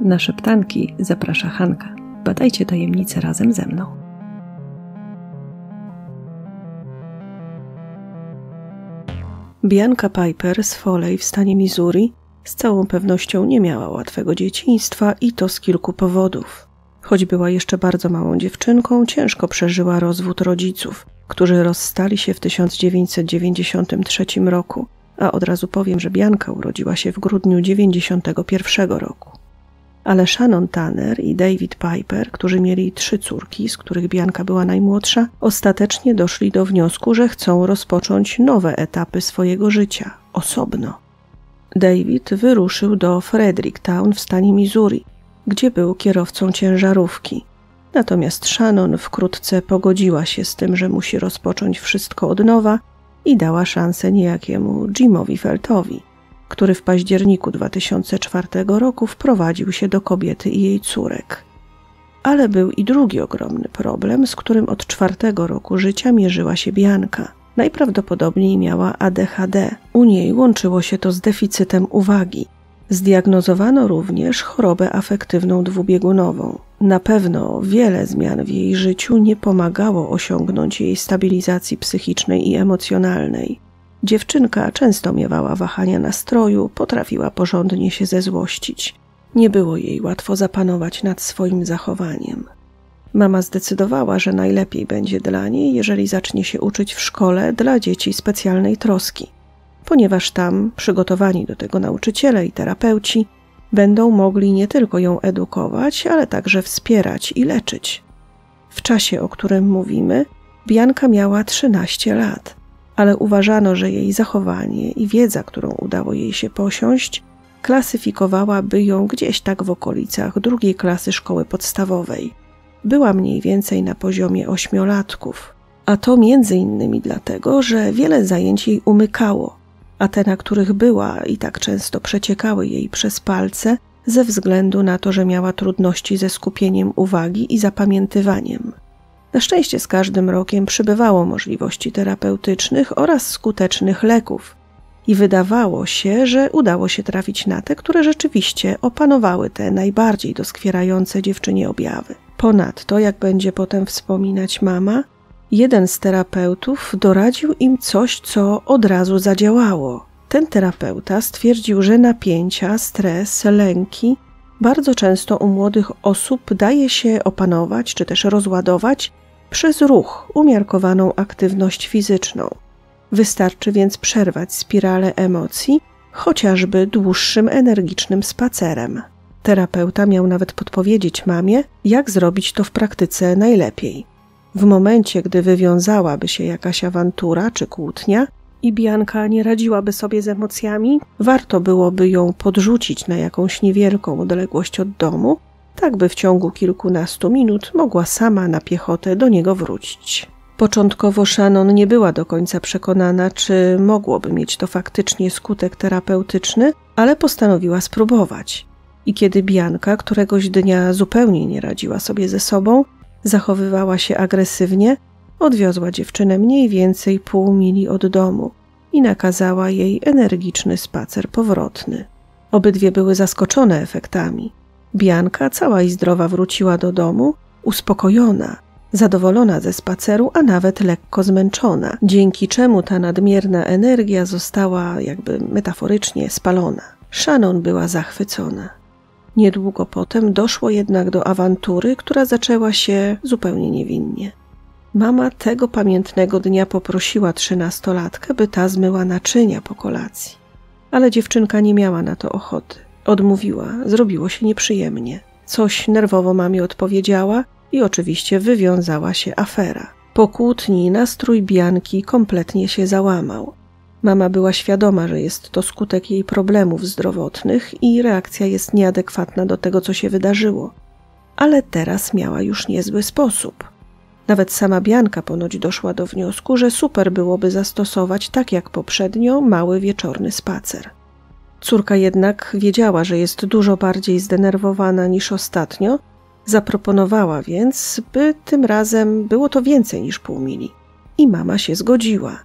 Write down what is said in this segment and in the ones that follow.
Na szeptanki zaprasza Hanka. Badajcie tajemnice razem ze mną. Bianca Piper z Foley w stanie Missouri z całą pewnością nie miała łatwego dzieciństwa i to z kilku powodów. Choć była jeszcze bardzo małą dziewczynką, ciężko przeżyła rozwód rodziców, którzy rozstali się w 1993 roku, a od razu powiem, że Bianka urodziła się w grudniu 1991 roku ale Shannon Tanner i David Piper, którzy mieli trzy córki, z których Bianka była najmłodsza, ostatecznie doszli do wniosku, że chcą rozpocząć nowe etapy swojego życia osobno. David wyruszył do Fredericktown w stanie Missouri, gdzie był kierowcą ciężarówki. Natomiast Shannon wkrótce pogodziła się z tym, że musi rozpocząć wszystko od nowa i dała szansę niejakiemu Jimowi Feltowi który w październiku 2004 roku wprowadził się do kobiety i jej córek. Ale był i drugi ogromny problem, z którym od czwartego roku życia mierzyła się Bianka. Najprawdopodobniej miała ADHD. U niej łączyło się to z deficytem uwagi. Zdiagnozowano również chorobę afektywną dwubiegunową. Na pewno wiele zmian w jej życiu nie pomagało osiągnąć jej stabilizacji psychicznej i emocjonalnej. Dziewczynka często miewała wahania nastroju, potrafiła porządnie się zezłościć. Nie było jej łatwo zapanować nad swoim zachowaniem. Mama zdecydowała, że najlepiej będzie dla niej, jeżeli zacznie się uczyć w szkole dla dzieci specjalnej troski, ponieważ tam przygotowani do tego nauczyciele i terapeuci będą mogli nie tylko ją edukować, ale także wspierać i leczyć. W czasie, o którym mówimy, Bianka miała 13 lat ale uważano, że jej zachowanie i wiedza, którą udało jej się posiąść, klasyfikowałaby ją gdzieś tak w okolicach drugiej klasy szkoły podstawowej. Była mniej więcej na poziomie ośmiolatków, a to między innymi dlatego, że wiele zajęć jej umykało, a te, na których była i tak często przeciekały jej przez palce, ze względu na to, że miała trudności ze skupieniem uwagi i zapamiętywaniem. Na szczęście z każdym rokiem przybywało możliwości terapeutycznych oraz skutecznych leków, i wydawało się, że udało się trafić na te, które rzeczywiście opanowały te najbardziej doskwierające dziewczynie objawy. Ponadto, jak będzie potem wspominać mama, jeden z terapeutów doradził im coś, co od razu zadziałało. Ten terapeuta stwierdził, że napięcia, stres, lęki bardzo często u młodych osób daje się opanować czy też rozładować przez ruch, umiarkowaną aktywność fizyczną. Wystarczy więc przerwać spiralę emocji chociażby dłuższym energicznym spacerem. Terapeuta miał nawet podpowiedzieć mamie, jak zrobić to w praktyce najlepiej. W momencie, gdy wywiązałaby się jakaś awantura czy kłótnia i Bianka nie radziłaby sobie z emocjami, warto byłoby ją podrzucić na jakąś niewielką odległość od domu tak by w ciągu kilkunastu minut mogła sama na piechotę do niego wrócić. Początkowo Shannon nie była do końca przekonana, czy mogłoby mieć to faktycznie skutek terapeutyczny, ale postanowiła spróbować. I kiedy Bianka któregoś dnia zupełnie nie radziła sobie ze sobą, zachowywała się agresywnie, odwiozła dziewczynę mniej więcej pół mili od domu i nakazała jej energiczny spacer powrotny. Obydwie były zaskoczone efektami. Bianka, cała i zdrowa, wróciła do domu, uspokojona, zadowolona ze spaceru, a nawet lekko zmęczona, dzięki czemu ta nadmierna energia została, jakby metaforycznie, spalona. Shannon była zachwycona. Niedługo potem doszło jednak do awantury, która zaczęła się zupełnie niewinnie. Mama tego pamiętnego dnia poprosiła trzynastolatkę, by ta zmyła naczynia po kolacji. Ale dziewczynka nie miała na to ochoty. Odmówiła, zrobiło się nieprzyjemnie. Coś nerwowo mamie odpowiedziała i oczywiście wywiązała się afera. Po kłótni nastrój Bianki kompletnie się załamał. Mama była świadoma, że jest to skutek jej problemów zdrowotnych i reakcja jest nieadekwatna do tego, co się wydarzyło. Ale teraz miała już niezły sposób. Nawet sama Bianka ponoć doszła do wniosku, że super byłoby zastosować, tak jak poprzednio, mały wieczorny spacer. Córka jednak wiedziała, że jest dużo bardziej zdenerwowana niż ostatnio, zaproponowała więc, by tym razem było to więcej niż pół mili. I mama się zgodziła.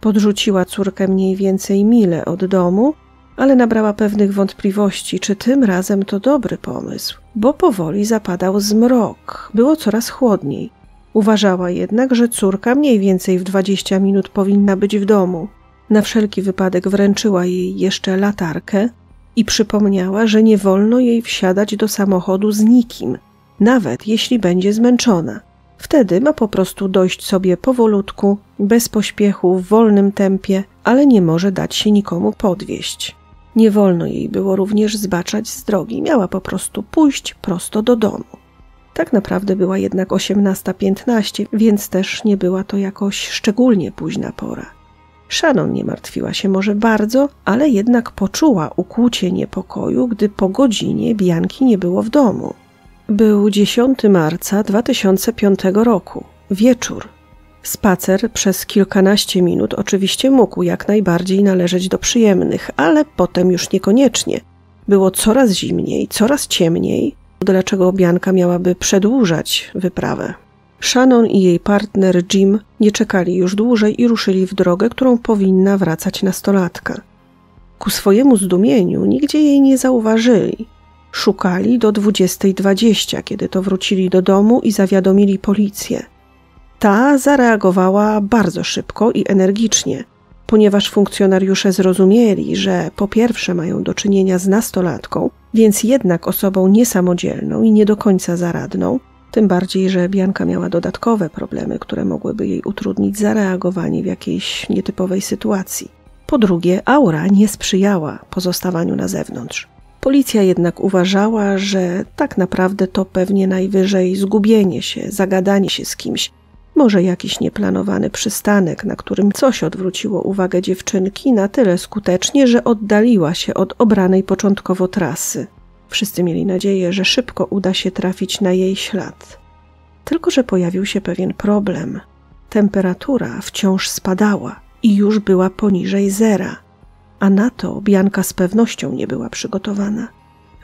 Podrzuciła córkę mniej więcej mile od domu ale nabrała pewnych wątpliwości, czy tym razem to dobry pomysł, bo powoli zapadał zmrok, było coraz chłodniej. Uważała jednak, że córka mniej więcej w dwadzieścia minut powinna być w domu. Na wszelki wypadek wręczyła jej jeszcze latarkę i przypomniała, że nie wolno jej wsiadać do samochodu z nikim, nawet jeśli będzie zmęczona. Wtedy ma po prostu dojść sobie powolutku, bez pośpiechu, w wolnym tempie, ale nie może dać się nikomu podwieść. Nie wolno jej było również zbaczać z drogi, miała po prostu pójść prosto do domu. Tak naprawdę była jednak 18.15, więc też nie była to jakoś szczególnie późna pora. Shannon nie martwiła się może bardzo, ale jednak poczuła ukłucie niepokoju, gdy po godzinie Bianki nie było w domu. Był 10 marca 2005 roku, wieczór. Spacer przez kilkanaście minut oczywiście mógł jak najbardziej należeć do przyjemnych, ale potem już niekoniecznie. Było coraz zimniej, coraz ciemniej. Dlaczego Bianka miałaby przedłużać wyprawę? Shannon i jej partner Jim nie czekali już dłużej i ruszyli w drogę, którą powinna wracać nastolatka. Ku swojemu zdumieniu nigdzie jej nie zauważyli. Szukali do 20.20, kiedy to wrócili do domu i zawiadomili policję. Ta zareagowała bardzo szybko i energicznie, ponieważ funkcjonariusze zrozumieli, że po pierwsze mają do czynienia z nastolatką, więc jednak osobą niesamodzielną i nie do końca zaradną, tym bardziej, że Bianka miała dodatkowe problemy, które mogłyby jej utrudnić zareagowanie w jakiejś nietypowej sytuacji. Po drugie, aura nie sprzyjała pozostawaniu na zewnątrz. Policja jednak uważała, że tak naprawdę to pewnie najwyżej zgubienie się, zagadanie się z kimś, może jakiś nieplanowany przystanek, na którym coś odwróciło uwagę dziewczynki na tyle skutecznie, że oddaliła się od obranej początkowo trasy. Wszyscy mieli nadzieję, że szybko uda się trafić na jej ślad. Tylko, że pojawił się pewien problem. Temperatura wciąż spadała i już była poniżej zera, a na to Bianka z pewnością nie była przygotowana.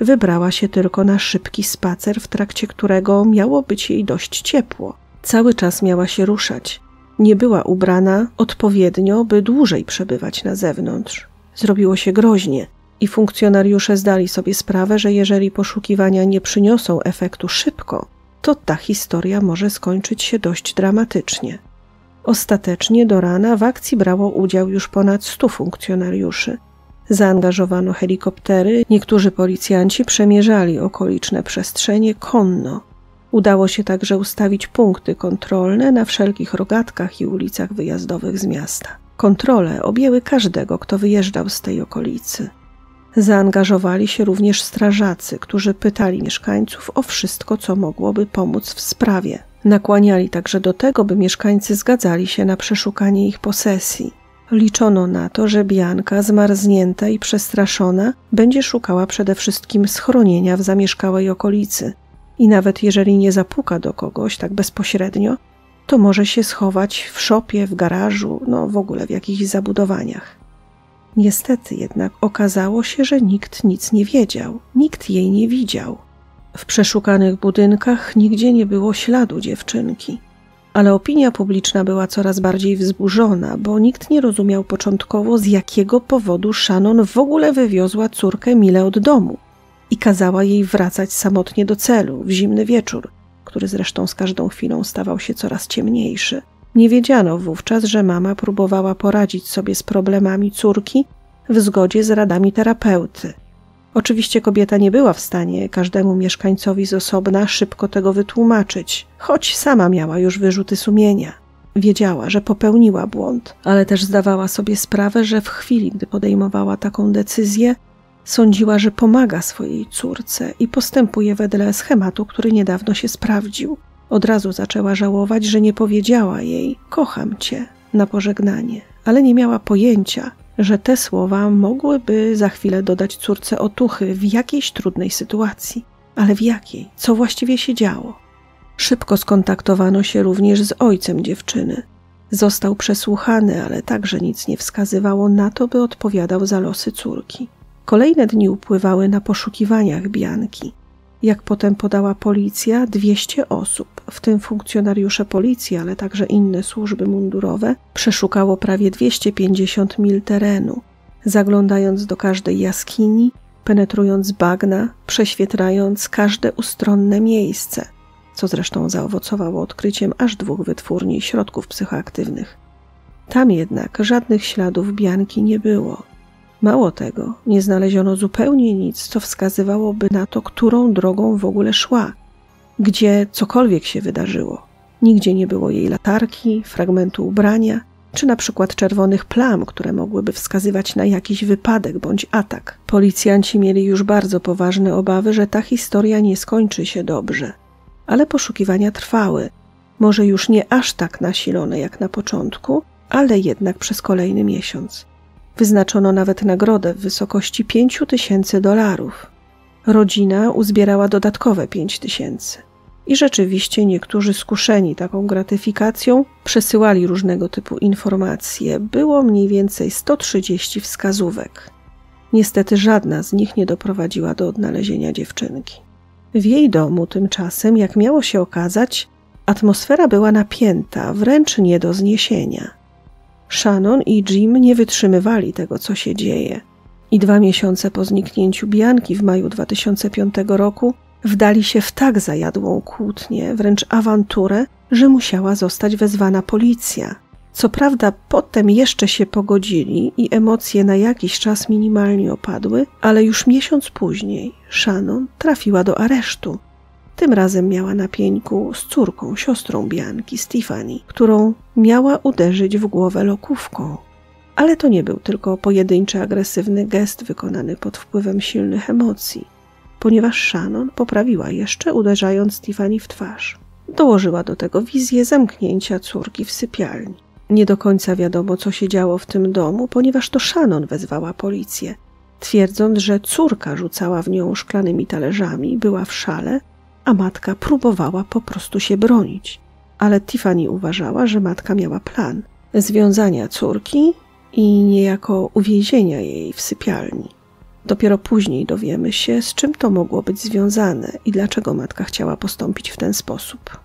Wybrała się tylko na szybki spacer, w trakcie którego miało być jej dość ciepło. Cały czas miała się ruszać. Nie była ubrana odpowiednio, by dłużej przebywać na zewnątrz. Zrobiło się groźnie i funkcjonariusze zdali sobie sprawę, że jeżeli poszukiwania nie przyniosą efektu szybko, to ta historia może skończyć się dość dramatycznie. Ostatecznie do rana w akcji brało udział już ponad stu funkcjonariuszy. Zaangażowano helikoptery, niektórzy policjanci przemierzali okoliczne przestrzenie konno. Udało się także ustawić punkty kontrolne na wszelkich rogatkach i ulicach wyjazdowych z miasta. Kontrole objęły każdego, kto wyjeżdżał z tej okolicy. Zaangażowali się również strażacy, którzy pytali mieszkańców o wszystko, co mogłoby pomóc w sprawie. Nakłaniali także do tego, by mieszkańcy zgadzali się na przeszukanie ich posesji. Liczono na to, że Bianka, zmarznięta i przestraszona, będzie szukała przede wszystkim schronienia w zamieszkałej okolicy. I nawet jeżeli nie zapuka do kogoś tak bezpośrednio, to może się schować w szopie, w garażu, no w ogóle w jakichś zabudowaniach. Niestety jednak okazało się, że nikt nic nie wiedział, nikt jej nie widział. W przeszukanych budynkach nigdzie nie było śladu dziewczynki. Ale opinia publiczna była coraz bardziej wzburzona, bo nikt nie rozumiał początkowo, z jakiego powodu Shannon w ogóle wywiozła córkę Mile od domu i kazała jej wracać samotnie do celu w zimny wieczór, który zresztą z każdą chwilą stawał się coraz ciemniejszy. Nie wiedziano wówczas, że mama próbowała poradzić sobie z problemami córki w zgodzie z radami terapeuty. Oczywiście kobieta nie była w stanie każdemu mieszkańcowi z osobna szybko tego wytłumaczyć, choć sama miała już wyrzuty sumienia. Wiedziała, że popełniła błąd, ale też zdawała sobie sprawę, że w chwili, gdy podejmowała taką decyzję, sądziła, że pomaga swojej córce i postępuje wedle schematu, który niedawno się sprawdził. Od razu zaczęła żałować, że nie powiedziała jej: Kocham cię na pożegnanie, ale nie miała pojęcia, że te słowa mogłyby za chwilę dodać córce otuchy w jakiejś trudnej sytuacji. Ale w jakiej? Co właściwie się działo? Szybko skontaktowano się również z ojcem dziewczyny. Został przesłuchany, ale także nic nie wskazywało na to, by odpowiadał za losy córki. Kolejne dni upływały na poszukiwaniach Bianki. Jak potem podała policja, 200 osób, w tym funkcjonariusze policji, ale także inne służby mundurowe, przeszukało prawie 250 mil terenu. zaglądając do każdej jaskini, penetrując bagna, prześwietlając każde ustronne miejsce, co zresztą zaowocowało odkryciem aż dwóch wytwórni środków psychoaktywnych. Tam jednak żadnych śladów Bianki nie było. Mało tego, nie znaleziono zupełnie nic, co wskazywałoby na to, którą drogą w ogóle szła, gdzie cokolwiek się wydarzyło. Nigdzie nie było jej latarki, fragmentu ubrania, czy na przykład czerwonych plam, które mogłyby wskazywać na jakiś wypadek bądź atak. Policjanci mieli już bardzo poważne obawy, że ta historia nie skończy się dobrze. Ale poszukiwania trwały, może już nie aż tak nasilone jak na początku, ale jednak przez kolejny miesiąc. Wyznaczono nawet nagrodę w wysokości 5 tysięcy dolarów. Rodzina uzbierała dodatkowe 5 tysięcy. I rzeczywiście niektórzy skuszeni taką gratyfikacją przesyłali różnego typu informacje. Było mniej więcej 130 wskazówek. Niestety żadna z nich nie doprowadziła do odnalezienia dziewczynki. W jej domu tymczasem, jak miało się okazać, atmosfera była napięta, wręcz nie do zniesienia. Shannon i Jim nie wytrzymywali tego, co się dzieje. I dwa miesiące po zniknięciu Bianki w maju 2005 roku wdali się w tak zajadłą kłótnię, wręcz awanturę, że musiała zostać wezwana policja. Co prawda, potem jeszcze się pogodzili i emocje na jakiś czas minimalnie opadły, ale już miesiąc później Shannon trafiła do aresztu. Tym razem miała na pieńku z córką, siostrą Bianki, Stephanie, którą miała uderzyć w głowę lokówką. Ale to nie był tylko pojedynczy agresywny gest wykonany pod wpływem silnych emocji ponieważ Shannon poprawiła jeszcze, uderzając Tiffany w twarz. Dołożyła do tego wizję zamknięcia córki w sypialni. Nie do końca wiadomo, co się działo w tym domu, ponieważ to Shannon wezwała policję, twierdząc, że córka rzucała w nią szklanymi talerzami, była w szale, a matka próbowała po prostu się bronić. Ale Tiffany uważała, że matka miała plan związania córki i niejako uwięzienia jej w sypialni. Dopiero później dowiemy się, z czym to mogło być związane i dlaczego matka chciała postąpić w ten sposób.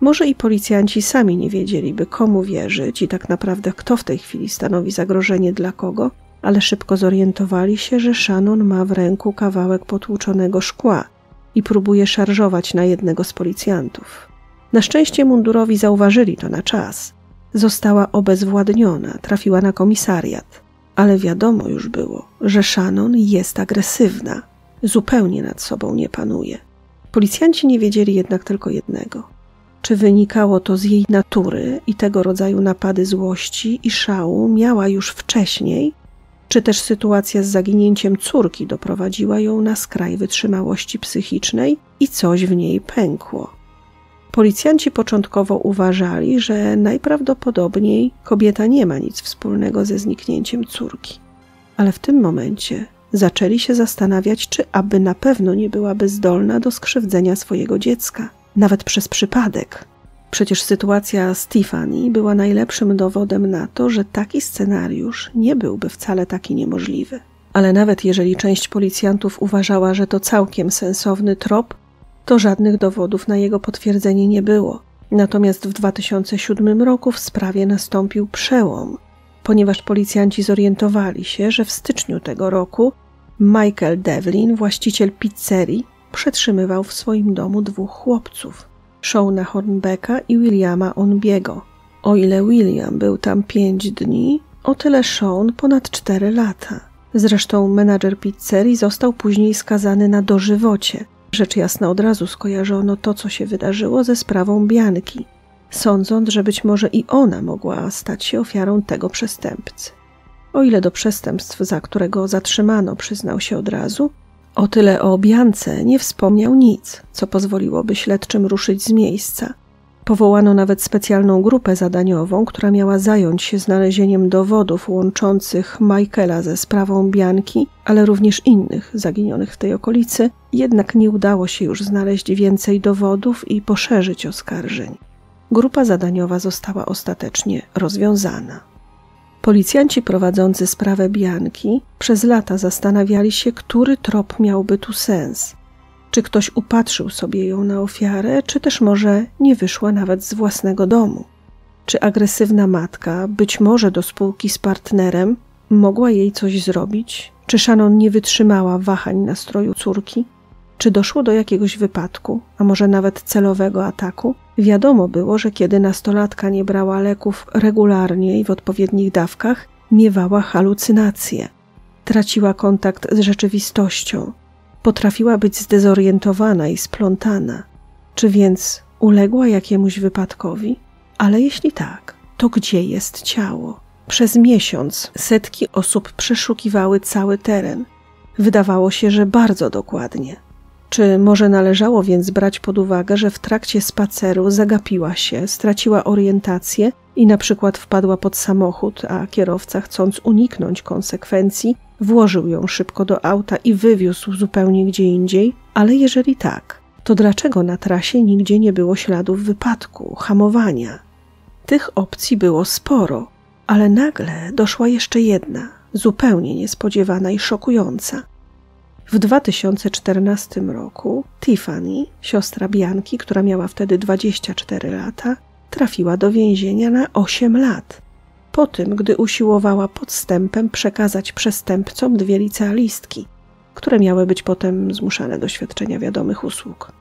Może i policjanci sami nie wiedzieliby, komu wierzyć i tak naprawdę kto w tej chwili stanowi zagrożenie dla kogo, ale szybko zorientowali się, że Shannon ma w ręku kawałek potłuczonego szkła i próbuje szarżować na jednego z policjantów. Na szczęście mundurowi zauważyli to na czas. Została obezwładniona, trafiła na komisariat ale wiadomo już było, że Shannon jest agresywna, zupełnie nad sobą nie panuje. Policjanci nie wiedzieli jednak tylko jednego. Czy wynikało to z jej natury i tego rodzaju napady złości i szału miała już wcześniej, czy też sytuacja z zaginięciem córki doprowadziła ją na skraj wytrzymałości psychicznej i coś w niej pękło. Policjanci początkowo uważali, że najprawdopodobniej kobieta nie ma nic wspólnego ze zniknięciem córki. Ale w tym momencie zaczęli się zastanawiać, czy aby na pewno nie byłaby zdolna do skrzywdzenia swojego dziecka, nawet przez przypadek. Przecież sytuacja Stephanie była najlepszym dowodem na to, że taki scenariusz nie byłby wcale taki niemożliwy. Ale nawet jeżeli część policjantów uważała, że to całkiem sensowny trop, to żadnych dowodów na jego potwierdzenie nie było. Natomiast w 2007 roku w sprawie nastąpił przełom, ponieważ policjanci zorientowali się, że w styczniu tego roku Michael Devlin, właściciel pizzerii, przetrzymywał w swoim domu dwóch chłopców, Shona Hornbecka i Williama Onbiego. O ile William był tam pięć dni, o tyle Sean ponad cztery lata. Zresztą menadżer pizzerii został później skazany na dożywocie – Rzecz jasna od razu skojarzono to, co się wydarzyło ze sprawą Bianki, sądząc, że być może i ona mogła stać się ofiarą tego przestępcy. O ile do przestępstw, za którego zatrzymano, przyznał się od razu, o tyle o Biance nie wspomniał nic, co pozwoliłoby śledczym ruszyć z miejsca – Powołano nawet specjalną grupę zadaniową, która miała zająć się znalezieniem dowodów łączących Michaela ze sprawą Bianki, ale również innych zaginionych w tej okolicy, jednak nie udało się już znaleźć więcej dowodów i poszerzyć oskarżeń. Grupa zadaniowa została ostatecznie rozwiązana. Policjanci prowadzący sprawę Bianki przez lata zastanawiali się, który trop miałby tu sens. Czy ktoś upatrzył sobie ją na ofiarę, czy też może nie wyszła nawet z własnego domu? Czy agresywna matka, być może do spółki z partnerem, mogła jej coś zrobić? Czy Shannon nie wytrzymała wahań nastroju córki? Czy doszło do jakiegoś wypadku, a może nawet celowego ataku? Wiadomo było, że kiedy nastolatka nie brała leków regularnie i w odpowiednich dawkach, miewała halucynacje. Traciła kontakt z rzeczywistością. Potrafiła być zdezorientowana i splątana. Czy więc uległa jakiemuś wypadkowi? Ale jeśli tak, to gdzie jest ciało? Przez miesiąc setki osób przeszukiwały cały teren. Wydawało się, że bardzo dokładnie. Czy może należało więc brać pod uwagę, że w trakcie spaceru zagapiła się, straciła orientację i na przykład wpadła pod samochód, a kierowca, chcąc uniknąć konsekwencji, włożył ją szybko do auta i wywiózł zupełnie gdzie indziej? Ale jeżeli tak, to dlaczego na trasie nigdzie nie było śladów wypadku, hamowania? Tych opcji było sporo, ale nagle doszła jeszcze jedna, zupełnie niespodziewana i szokująca. W 2014 roku Tiffany, siostra Bianki, która miała wtedy 24 lata, trafiła do więzienia na 8 lat. Po tym, gdy usiłowała podstępem przekazać przestępcom dwie licealistki, które miały być potem zmuszane do świadczenia wiadomych usług.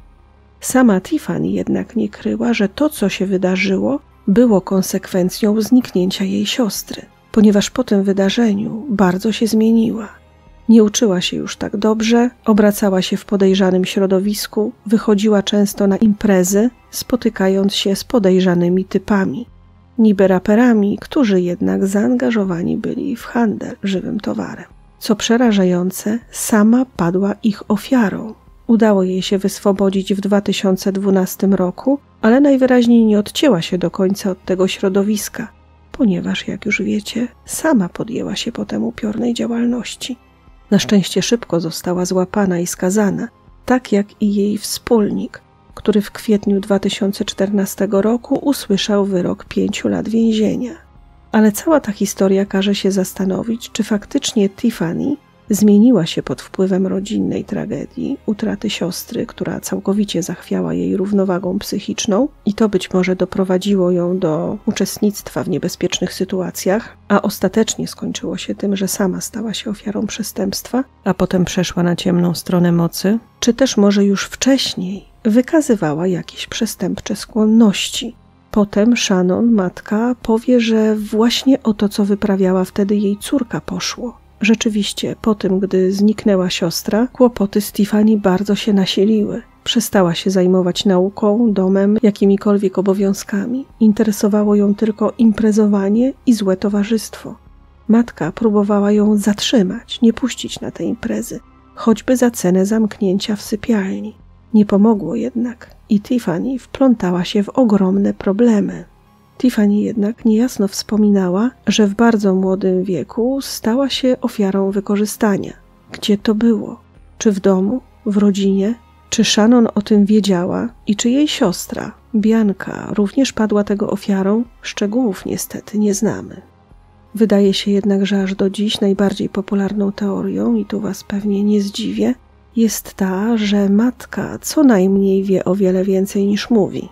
Sama Tiffany jednak nie kryła, że to, co się wydarzyło, było konsekwencją zniknięcia jej siostry, ponieważ po tym wydarzeniu bardzo się zmieniła. Nie uczyła się już tak dobrze, obracała się w podejrzanym środowisku, wychodziła często na imprezy, spotykając się z podejrzanymi typami, niby raperami, którzy jednak zaangażowani byli w handel żywym towarem. Co przerażające, sama padła ich ofiarą. Udało jej się wyswobodzić w 2012 roku, ale najwyraźniej nie odcięła się do końca od tego środowiska, ponieważ, jak już wiecie, sama podjęła się potem upiornej działalności. Na szczęście szybko została złapana i skazana, tak jak i jej wspólnik, który w kwietniu 2014 roku usłyszał wyrok pięciu lat więzienia. Ale cała ta historia każe się zastanowić, czy faktycznie Tiffany zmieniła się pod wpływem rodzinnej tragedii, utraty siostry, która całkowicie zachwiała jej równowagą psychiczną, i to być może doprowadziło ją do uczestnictwa w niebezpiecznych sytuacjach, a ostatecznie skończyło się tym, że sama stała się ofiarą przestępstwa, a potem przeszła na ciemną stronę mocy, czy też może już wcześniej wykazywała jakieś przestępcze skłonności. Potem Shannon, matka, powie, że właśnie o to, co wyprawiała wtedy jej córka, poszło Rzeczywiście, po tym, gdy zniknęła siostra, kłopoty Stefani bardzo się nasiliły. Przestała się zajmować nauką, domem, jakimikolwiek obowiązkami. Interesowało ją tylko imprezowanie i złe towarzystwo. Matka próbowała ją zatrzymać, nie puścić na te imprezy, choćby za cenę zamknięcia w sypialni. Nie pomogło jednak i Tiffany wplątała się w ogromne problemy. Tiffany jednak niejasno wspominała, że w bardzo młodym wieku stała się ofiarą wykorzystania. Gdzie to było? Czy w domu, w rodzinie? Czy Shannon o tym wiedziała i czy jej siostra, Bianka, również padła tego ofiarą? Szczegółów niestety nie znamy. Wydaje się jednak, że aż do dziś najbardziej popularną teorią, i tu Was pewnie nie zdziwię, jest ta, że matka co najmniej wie o wiele więcej niż mówi.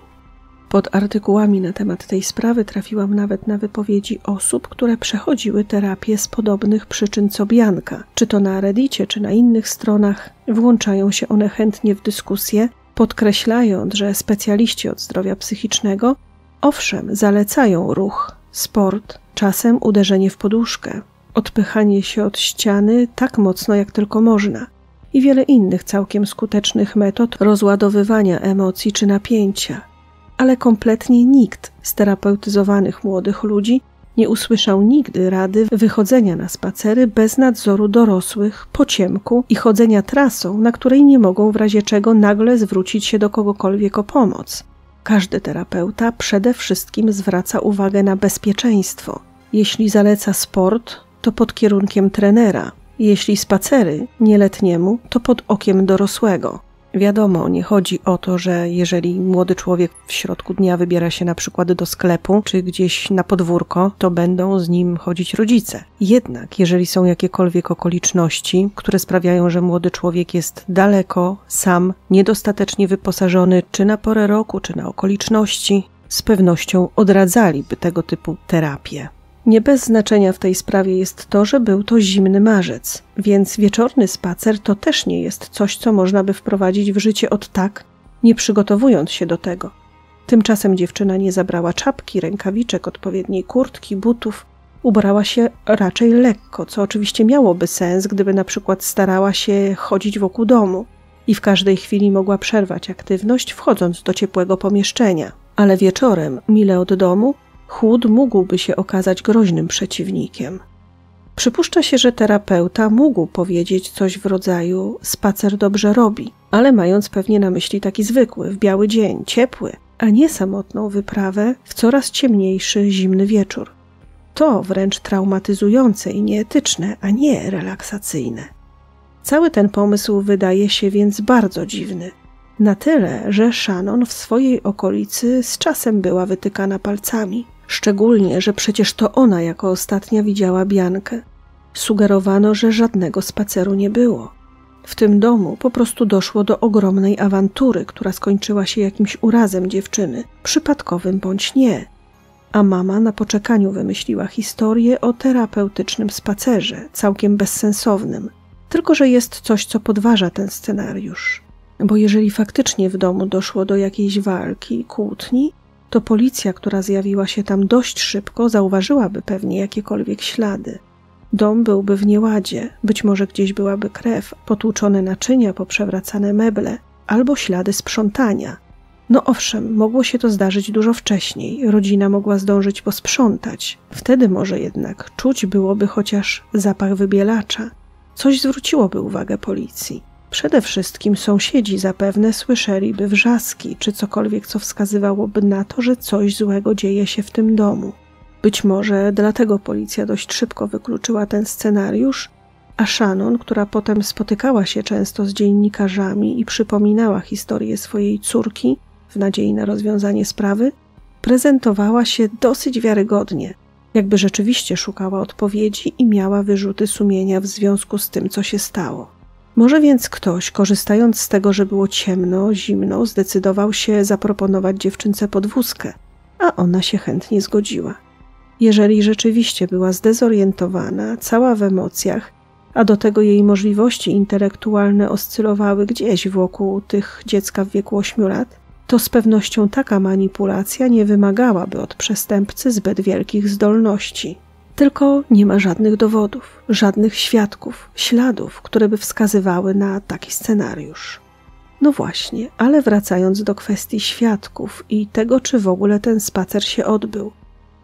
Pod artykułami na temat tej sprawy trafiłam nawet na wypowiedzi osób, które przechodziły terapię z podobnych przyczyn co Bianka. Czy to na Reddicie, czy na innych stronach, włączają się one chętnie w dyskusję, podkreślając, że specjaliści od zdrowia psychicznego owszem zalecają ruch, sport, czasem uderzenie w poduszkę, odpychanie się od ściany tak mocno jak tylko można i wiele innych całkiem skutecznych metod rozładowywania emocji czy napięcia ale kompletnie nikt z terapeutyzowanych młodych ludzi nie usłyszał nigdy rady wychodzenia na spacery bez nadzoru dorosłych, po ciemku i chodzenia trasą, na której nie mogą w razie czego nagle zwrócić się do kogokolwiek o pomoc. Każdy terapeuta przede wszystkim zwraca uwagę na bezpieczeństwo. Jeśli zaleca sport, to pod kierunkiem trenera, jeśli spacery nieletniemu, to pod okiem dorosłego. Wiadomo, nie chodzi o to, że jeżeli młody człowiek w środku dnia wybiera się na przykład do sklepu czy gdzieś na podwórko, to będą z nim chodzić rodzice. Jednak, jeżeli są jakiekolwiek okoliczności, które sprawiają, że młody człowiek jest daleko, sam, niedostatecznie wyposażony, czy na porę roku, czy na okoliczności, z pewnością odradzaliby tego typu terapię. Nie bez znaczenia w tej sprawie jest to, że był to zimny marzec, więc wieczorny spacer to też nie jest coś, co można by wprowadzić w życie od tak, nie przygotowując się do tego. Tymczasem dziewczyna nie zabrała czapki, rękawiczek, odpowiedniej kurtki, butów. Ubrała się raczej lekko, co oczywiście miałoby sens, gdyby na przykład starała się chodzić wokół domu i w każdej chwili mogła przerwać aktywność, wchodząc do ciepłego pomieszczenia. Ale wieczorem, mile od domu, chłód mógłby się okazać groźnym przeciwnikiem. Przypuszcza się, że terapeuta mógł powiedzieć coś w rodzaju spacer dobrze robi, ale mając pewnie na myśli taki zwykły, w biały dzień, ciepły, a nie samotną wyprawę w coraz ciemniejszy, zimny wieczór. To wręcz traumatyzujące i nieetyczne, a nie relaksacyjne. Cały ten pomysł wydaje się więc bardzo dziwny. Na tyle, że Shannon w swojej okolicy z czasem była wytykana palcami. Szczególnie, że przecież to ona jako ostatnia widziała Biankę. Sugerowano, że żadnego spaceru nie było. W tym domu po prostu doszło do ogromnej awantury, która skończyła się jakimś urazem dziewczyny, przypadkowym bądź nie. A mama na poczekaniu wymyśliła historię o terapeutycznym spacerze, całkiem bezsensownym. Tylko, że jest coś, co podważa ten scenariusz. Bo jeżeli faktycznie w domu doszło do jakiejś walki, kłótni, to policja, która zjawiła się tam dość szybko, zauważyłaby pewnie jakiekolwiek ślady. Dom byłby w nieładzie, być może gdzieś byłaby krew, potłuczone naczynia, poprzewracane meble albo ślady sprzątania. No owszem, mogło się to zdarzyć dużo wcześniej, rodzina mogła zdążyć posprzątać. Wtedy może jednak czuć byłoby chociaż zapach wybielacza. Coś zwróciłoby uwagę policji. Przede wszystkim sąsiedzi zapewne słyszeliby wrzaski czy cokolwiek, co wskazywałoby na to, że coś złego dzieje się w tym domu. Być może dlatego policja dość szybko wykluczyła ten scenariusz, a Shannon, która potem spotykała się często z dziennikarzami i przypominała historię swojej córki w nadziei na rozwiązanie sprawy, prezentowała się dosyć wiarygodnie, jakby rzeczywiście szukała odpowiedzi i miała wyrzuty sumienia w związku z tym, co się stało. Może więc ktoś, korzystając z tego, że było ciemno, zimno, zdecydował się zaproponować dziewczynce podwózkę, a ona się chętnie zgodziła. Jeżeli rzeczywiście była zdezorientowana, cała w emocjach, a do tego jej możliwości intelektualne oscylowały gdzieś wokół tych dziecka w wieku 8 lat, to z pewnością taka manipulacja nie wymagałaby od przestępcy zbyt wielkich zdolności. Tylko nie ma żadnych dowodów, żadnych świadków, śladów, które by wskazywały na taki scenariusz. No właśnie, ale wracając do kwestii świadków i tego, czy w ogóle ten spacer się odbył,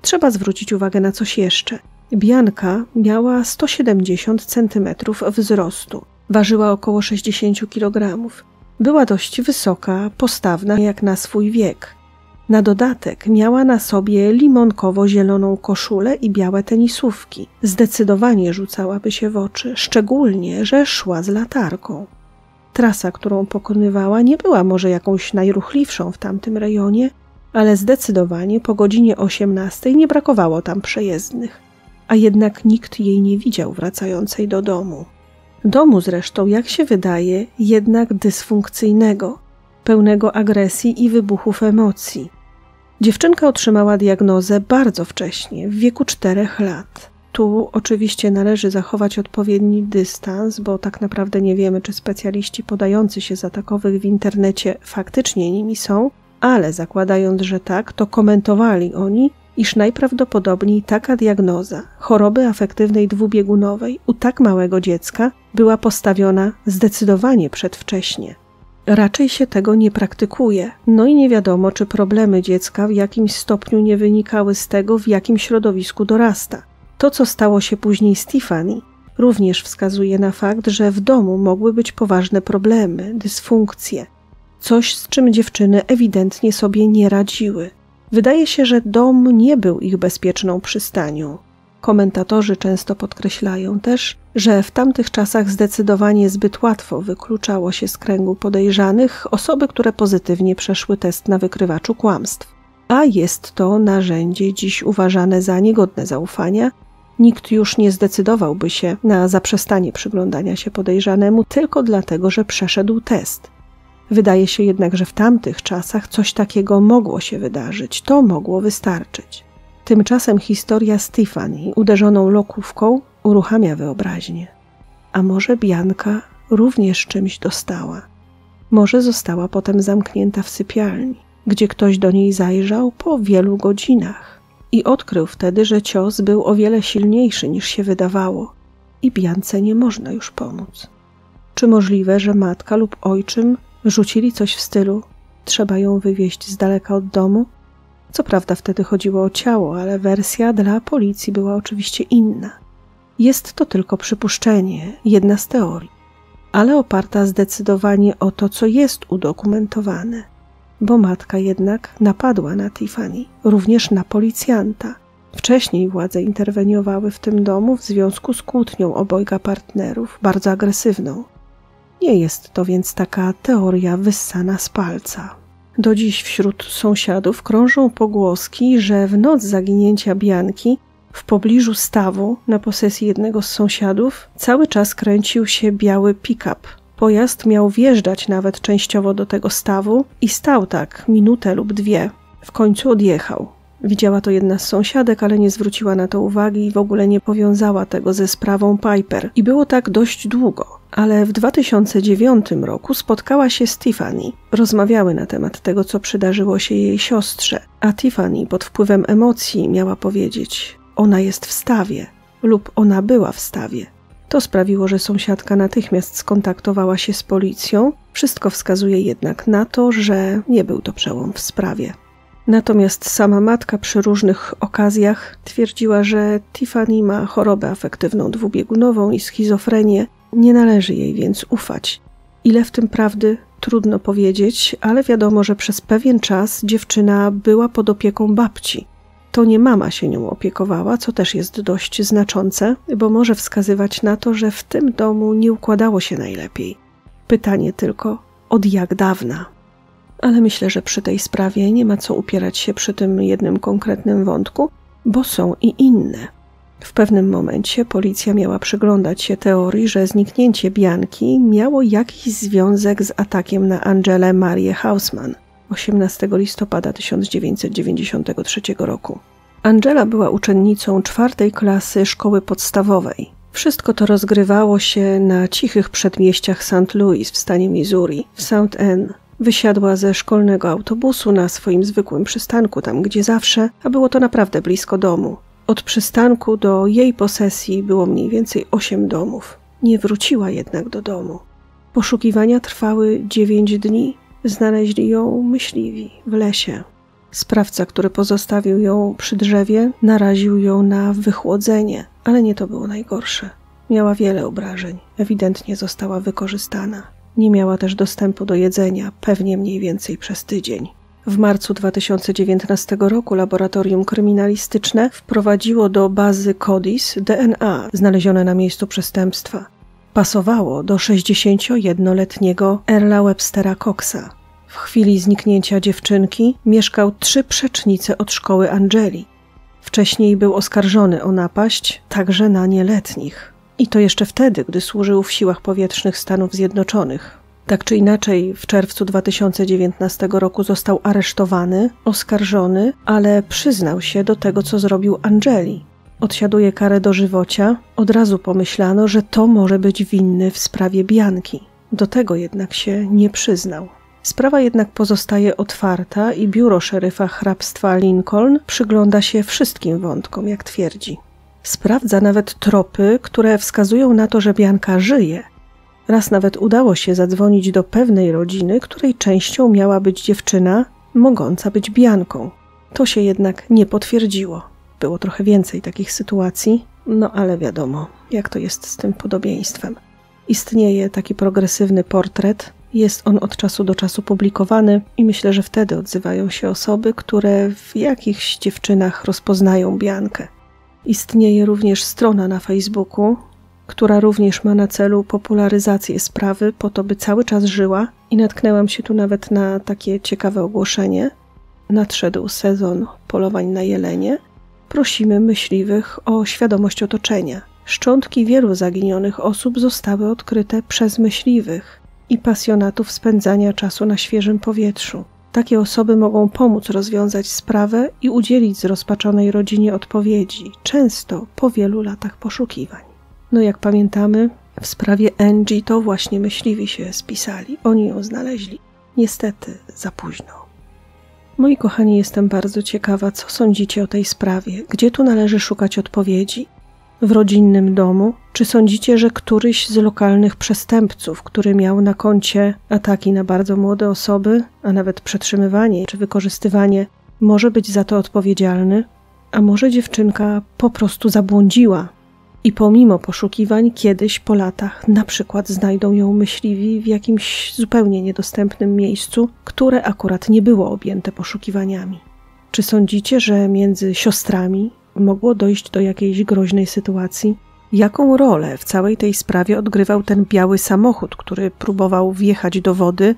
trzeba zwrócić uwagę na coś jeszcze. Bianka miała 170 cm wzrostu, ważyła około 60 kg. Była dość wysoka, postawna jak na swój wiek. Na dodatek miała na sobie limonkowo-zieloną koszulę i białe tenisówki. Zdecydowanie rzucałaby się w oczy, szczególnie, że szła z latarką. Trasa, którą pokonywała, nie była może jakąś najruchliwszą w tamtym rejonie, ale zdecydowanie po godzinie 18 nie brakowało tam przejezdnych, a jednak nikt jej nie widział wracającej do domu. Domu zresztą, jak się wydaje, jednak dysfunkcyjnego, pełnego agresji i wybuchów emocji. Dziewczynka otrzymała diagnozę bardzo wcześnie, w wieku czterech lat. Tu oczywiście należy zachować odpowiedni dystans, bo tak naprawdę nie wiemy, czy specjaliści podający się za takowych w internecie faktycznie nimi są, ale zakładając, że tak, to komentowali oni, iż najprawdopodobniej taka diagnoza choroby afektywnej dwubiegunowej u tak małego dziecka była postawiona zdecydowanie przedwcześnie. Raczej się tego nie praktykuje, no i nie wiadomo, czy problemy dziecka w jakimś stopniu nie wynikały z tego, w jakim środowisku dorasta. To, co stało się później z Tiffany, również wskazuje na fakt, że w domu mogły być poważne problemy, dysfunkcje, coś z czym dziewczyny ewidentnie sobie nie radziły. Wydaje się, że dom nie był ich bezpieczną przystanią. Komentatorzy często podkreślają też, że w tamtych czasach zdecydowanie zbyt łatwo wykluczało się z kręgu podejrzanych osoby, które pozytywnie przeszły test na wykrywaczu kłamstw. A jest to narzędzie dziś uważane za niegodne zaufania. Nikt już nie zdecydowałby się na zaprzestanie przyglądania się podejrzanemu tylko dlatego, że przeszedł test. Wydaje się jednak, że w tamtych czasach coś takiego mogło się wydarzyć, to mogło wystarczyć. Tymczasem historia Stefani, uderzoną lokówką, uruchamia wyobraźnię. A może Bianka również czymś dostała? Może została potem zamknięta w sypialni, gdzie ktoś do niej zajrzał po wielu godzinach i odkrył wtedy, że cios był o wiele silniejszy niż się wydawało i Biance nie można już pomóc. Czy możliwe, że matka lub ojczym rzucili coś w stylu trzeba ją wywieźć z daleka od domu? Co prawda wtedy chodziło o ciało, ale wersja dla policji była oczywiście inna. Jest to tylko przypuszczenie, jedna z teorii, ale oparta zdecydowanie o to, co jest udokumentowane, bo matka jednak napadła na Tiffany, również na policjanta. Wcześniej władze interweniowały w tym domu w związku z kłótnią obojga partnerów, bardzo agresywną. Nie jest to więc taka teoria wyssana z palca. Do dziś wśród sąsiadów krążą pogłoski, że w noc zaginięcia Bianki w pobliżu stawu na posesji jednego z sąsiadów cały czas kręcił się biały pick-up. Pojazd miał wjeżdżać nawet częściowo do tego stawu i stał tak minutę lub dwie. W końcu odjechał. Widziała to jedna z sąsiadek, ale nie zwróciła na to uwagi i w ogóle nie powiązała tego ze sprawą Piper. I było tak dość długo. Ale w 2009 roku spotkała się z Tiffany. Rozmawiały na temat tego, co przydarzyło się jej siostrze, a Tiffany pod wpływem emocji miała powiedzieć: Ona jest w stawie, lub ona była w stawie. To sprawiło, że sąsiadka natychmiast skontaktowała się z policją. Wszystko wskazuje jednak na to, że nie był to przełom w sprawie. Natomiast sama matka przy różnych okazjach twierdziła, że Tiffany ma chorobę afektywną dwubiegunową i schizofrenię, nie należy jej więc ufać. Ile w tym prawdy, trudno powiedzieć, ale wiadomo, że przez pewien czas dziewczyna była pod opieką babci. To nie mama się nią opiekowała, co też jest dość znaczące, bo może wskazywać na to, że w tym domu nie układało się najlepiej. Pytanie tylko, od jak dawna? Ale myślę, że przy tej sprawie nie ma co upierać się przy tym jednym konkretnym wątku, bo są i inne. W pewnym momencie policja miała przyglądać się teorii, że zniknięcie Bianki miało jakiś związek z atakiem na Angelę Marię Hausmann 18 listopada 1993 roku. Angela była uczennicą czwartej klasy szkoły podstawowej. Wszystko to rozgrywało się na cichych przedmieściach St. Louis w stanie Missouri, w St. Anne, Wysiadła ze szkolnego autobusu na swoim zwykłym przystanku, tam gdzie zawsze, a było to naprawdę blisko domu. Od przystanku do jej posesji było mniej więcej osiem domów. Nie wróciła jednak do domu. Poszukiwania trwały dziewięć dni. Znaleźli ją myśliwi w lesie. Sprawca, który pozostawił ją przy drzewie, naraził ją na wychłodzenie, ale nie to było najgorsze. Miała wiele obrażeń, ewidentnie została wykorzystana. Nie miała też dostępu do jedzenia, pewnie mniej więcej przez tydzień. W marcu 2019 roku laboratorium kryminalistyczne wprowadziło do bazy CODIS DNA znalezione na miejscu przestępstwa. Pasowało do 61-letniego Erla Webstera Coxa. W chwili zniknięcia dziewczynki mieszkał trzy przecznice od szkoły Angeli. Wcześniej był oskarżony o napaść także na nieletnich. I to jeszcze wtedy, gdy służył w siłach powietrznych Stanów Zjednoczonych. Tak czy inaczej, w czerwcu 2019 roku został aresztowany, oskarżony, ale przyznał się do tego, co zrobił Angeli. Odsiaduje karę dożywocia. Od razu pomyślano, że to może być winny w sprawie Bianki. Do tego jednak się nie przyznał. Sprawa jednak pozostaje otwarta i biuro szeryfa hrabstwa Lincoln przygląda się wszystkim wątkom, jak twierdzi. Sprawdza nawet tropy, które wskazują na to, że Bianka żyje. Raz nawet udało się zadzwonić do pewnej rodziny, której częścią miała być dziewczyna mogąca być Bianką. To się jednak nie potwierdziło. Było trochę więcej takich sytuacji, no ale wiadomo, jak to jest z tym podobieństwem. Istnieje taki progresywny portret, jest on od czasu do czasu publikowany i myślę, że wtedy odzywają się osoby, które w jakichś dziewczynach rozpoznają Biankę. Istnieje również strona na Facebooku, która również ma na celu popularyzację sprawy, po to, by cały czas żyła, i natknęłam się tu nawet na takie ciekawe ogłoszenie. Nadszedł sezon polowań na jelenie. Prosimy myśliwych o świadomość otoczenia. Szczątki wielu zaginionych osób zostały odkryte przez myśliwych i pasjonatów spędzania czasu na świeżym powietrzu. Takie osoby mogą pomóc rozwiązać sprawę i udzielić zrozpaczonej rodzinie odpowiedzi, często po wielu latach poszukiwań. No jak pamiętamy, w sprawie Angie to właśnie myśliwi się spisali, oni ją znaleźli. Niestety za późno. Moi kochani, jestem bardzo ciekawa, co sądzicie o tej sprawie, gdzie tu należy szukać odpowiedzi. W rodzinnym domu? Czy sądzicie, że któryś z lokalnych przestępców, który miał na koncie ataki na bardzo młode osoby, a nawet przetrzymywanie czy wykorzystywanie, może być za to odpowiedzialny? A może dziewczynka po prostu zabłądziła i pomimo poszukiwań kiedyś po latach na przykład znajdą ją myśliwi w jakimś zupełnie niedostępnym miejscu, które akurat nie było objęte poszukiwaniami. Czy sądzicie, że między siostrami mogło dojść do jakiejś groźnej sytuacji? Jaką rolę w całej tej sprawie odgrywał ten biały samochód, który próbował wjechać do wody,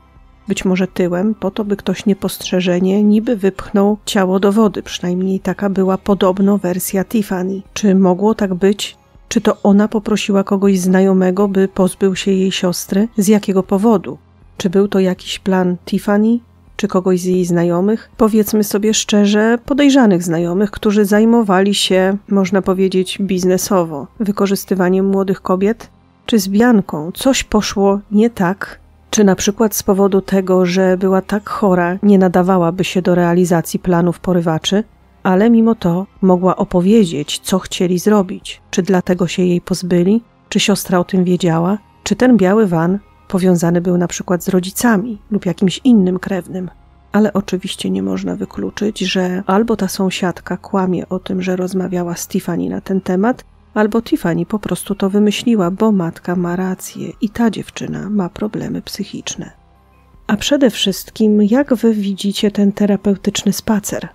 być może tyłem, po to, by ktoś niepostrzeżenie niby wypchnął ciało do wody? Przynajmniej taka była podobno wersja Tiffany. Czy mogło tak być? Czy to ona poprosiła kogoś znajomego, by pozbył się jej siostry? Z jakiego powodu? Czy był to jakiś plan Tiffany? Czy kogoś z jej znajomych? Powiedzmy sobie szczerze, podejrzanych znajomych, którzy zajmowali się, można powiedzieć, biznesowo wykorzystywaniem młodych kobiet? Czy z Bianką coś poszło nie tak? Czy na przykład z powodu tego, że była tak chora, nie nadawałaby się do realizacji planów porywaczy? ale mimo to mogła opowiedzieć, co chcieli zrobić. Czy dlatego się jej pozbyli? Czy siostra o tym wiedziała? Czy ten biały van powiązany był na przykład z rodzicami lub jakimś innym krewnym? Ale oczywiście nie można wykluczyć, że albo ta sąsiadka kłamie o tym, że rozmawiała z Tiffany na ten temat, albo Tiffany po prostu to wymyśliła, bo matka ma rację i ta dziewczyna ma problemy psychiczne. A przede wszystkim, jak wy widzicie ten terapeutyczny spacer?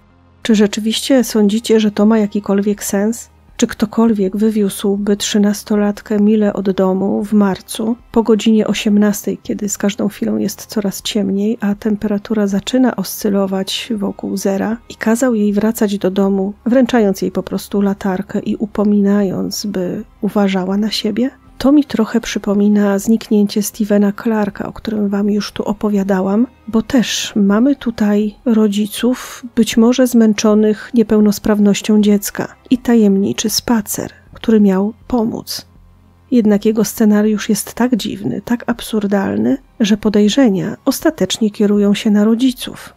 Czy rzeczywiście sądzicie, że to ma jakikolwiek sens? Czy ktokolwiek wywiózłby trzynastolatkę mile od domu w marcu po godzinie 18, kiedy z każdą chwilą jest coraz ciemniej, a temperatura zaczyna oscylować wokół zera, i kazał jej wracać do domu, wręczając jej po prostu latarkę i upominając, by uważała na siebie? To mi trochę przypomina zniknięcie Stevena Clarka, o którym Wam już tu opowiadałam, bo też mamy tutaj rodziców, być może zmęczonych niepełnosprawnością dziecka i tajemniczy spacer, który miał pomóc. Jednak jego scenariusz jest tak dziwny, tak absurdalny, że podejrzenia ostatecznie kierują się na rodziców.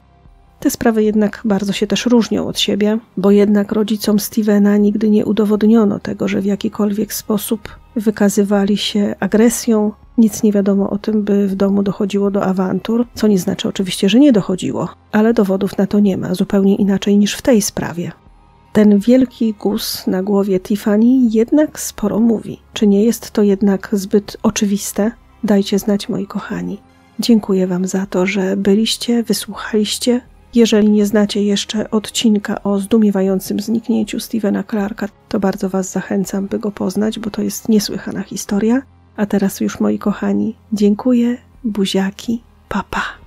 Te sprawy jednak bardzo się też różnią od siebie, bo jednak rodzicom Stevena nigdy nie udowodniono tego, że w jakikolwiek sposób wykazywali się agresją. Nic nie wiadomo o tym, by w domu dochodziło do awantur, co nie znaczy oczywiście, że nie dochodziło, ale dowodów na to nie ma, zupełnie inaczej niż w tej sprawie. Ten wielki guz na głowie Tiffany jednak sporo mówi. Czy nie jest to jednak zbyt oczywiste? Dajcie znać, moi kochani. Dziękuję Wam za to, że byliście, wysłuchaliście, jeżeli nie znacie jeszcze odcinka o zdumiewającym zniknięciu Stevena Clarka, to bardzo Was zachęcam, by go poznać, bo to jest niesłychana historia. A teraz już moi kochani, dziękuję, buziaki, papa.